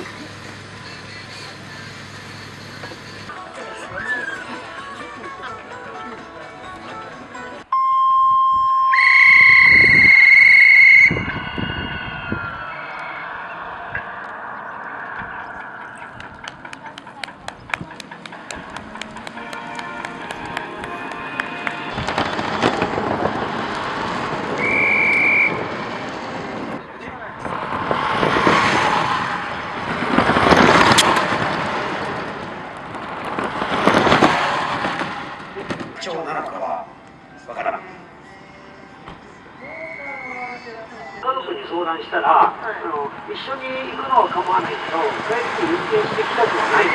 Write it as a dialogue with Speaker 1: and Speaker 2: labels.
Speaker 1: はい。長なのかはわからない
Speaker 2: 家族に相談したら、あの一緒に行くのは構わないけど帰って運転してきたくはない